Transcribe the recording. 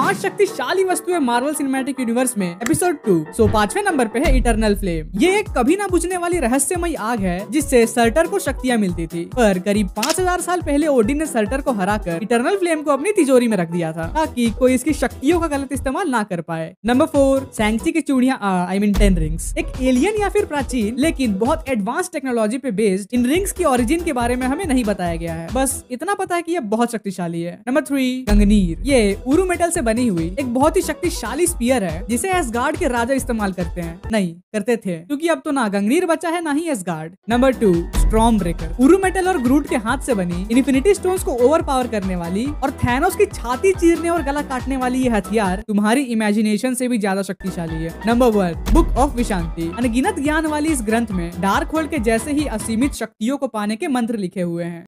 पाँच शक्तिशाली वस्तुएँ मार्वल सिनेमैटिक यूनिवर्स में एपिसोड टू सो पांचवे नंबर पे है इटरनल फ्लेम ये एक कभी ना बुझने वाली रहस्यमयी आग है, जिससे सर्टर को शक्तियाँ मिलती थी। पर करीब पाँच हज़ार साल पहले ओडिन ने सर्टर को हराकर इटरनल फ्लेम को अपनी तिजोरी में रख दिया था, ताकि कोई इसकी शक्तियों का गलत इस्तेमाल ना कर पाए। नंबर फोर सैंक्सी की चूड़िया आई मीन टेन रिंग्स एक एलियन या फिर प्राचीन, लेकिन बहुत एडवांस टेक्नोलॉजी पे बेस्ड इन रिंग्स की ओरिजिन के बारे में हमें नहीं बताया गया है। बस इतना पता है की ये बहुत शक्तिशाली है। नंबर थ्री गंगनीर ये उरु मेटल से बनी हुई। एक बहुत ही शक्तिशाली स्पीयर है, जिसे एसगार्ड के राजा इस्तेमाल करते हैं। नहीं, करते थे, क्योंकि अब तो ना गंगनीर बचा है, ना ही Asgard number two Stormbreaker Uru metal और ग्रूट के हाथ से बनी इन्फिनिटी स्टोन्स को ओवर पावर करने वाली और थैनोस की छाती चीरने और गला काटने वाली ये हथियार तुम्हारी इमेजिनेशन से भी ज़्यादा शक्तिशाली है। Number one book of Vishanti अनगिनत ज्ञान वाली इस ग्रंथ में डार्क होल्ड के जैसे ही असीमित शक्तियों को पाने के मंत्र लिखे हुए हैं।